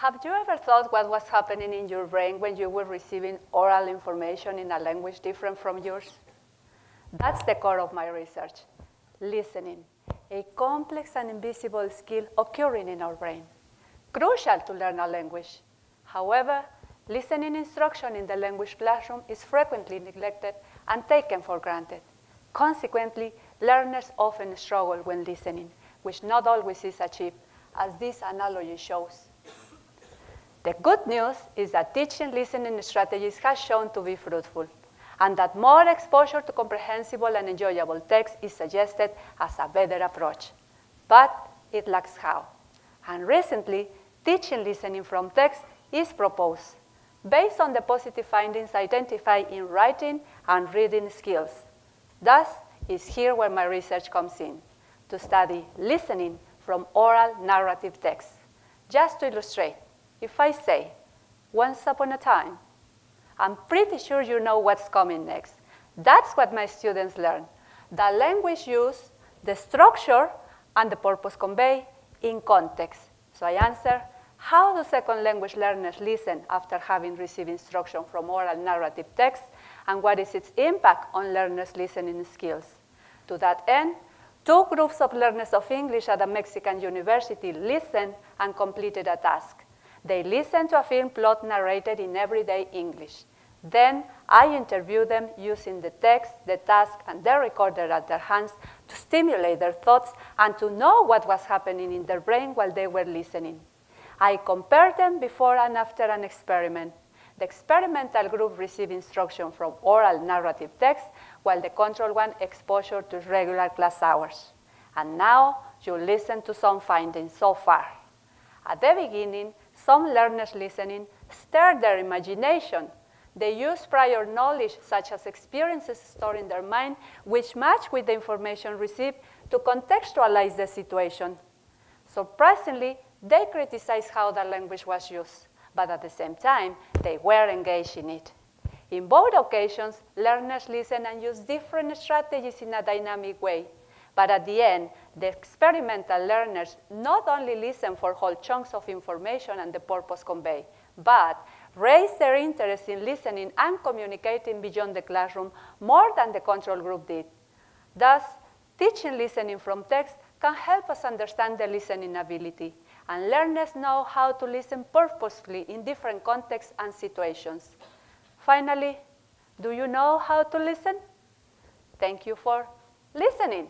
Have you ever thought what was happening in your brain when you were receiving oral information in a language different from yours? That's the core of my research, listening, a complex and invisible skill occurring in our brain, crucial to learn a language. However, listening instruction in the language classroom is frequently neglected and taken for granted. Consequently, learners often struggle when listening, which not always is achieved, as this analogy shows. The good news is that teaching listening strategies has shown to be fruitful, and that more exposure to comprehensible and enjoyable text is suggested as a better approach. But it lacks how. And recently, teaching listening from text is proposed based on the positive findings identified in writing and reading skills. Thus, is here where my research comes in, to study listening from oral narrative text. Just to illustrate, if I say, once upon a time, I'm pretty sure you know what's coming next. That's what my students learn. The language use, the structure, and the purpose convey in context. So I answer, how do second language learners listen after having received instruction from oral narrative text, and what is its impact on learners' listening skills? To that end, two groups of learners of English at a Mexican university listened and completed a task. They listen to a film plot narrated in everyday English. Then I interview them using the text, the task, and the recorder at their hands to stimulate their thoughts and to know what was happening in their brain while they were listening. I compare them before and after an experiment. The experimental group received instruction from oral narrative text, while the control one exposure to regular class hours. And now you listen to some findings so far. At the beginning, some learners listening stir their imagination. They use prior knowledge, such as experiences stored in their mind, which match with the information received to contextualize the situation. Surprisingly, they criticize how the language was used, but at the same time, they were engaged in it. In both occasions, learners listen and use different strategies in a dynamic way. But at the end, the experimental learners not only listen for whole chunks of information and the purpose conveyed, but raise their interest in listening and communicating beyond the classroom more than the control group did. Thus, teaching listening from text can help us understand the listening ability, and learners know how to listen purposefully in different contexts and situations. Finally, do you know how to listen? Thank you for listening.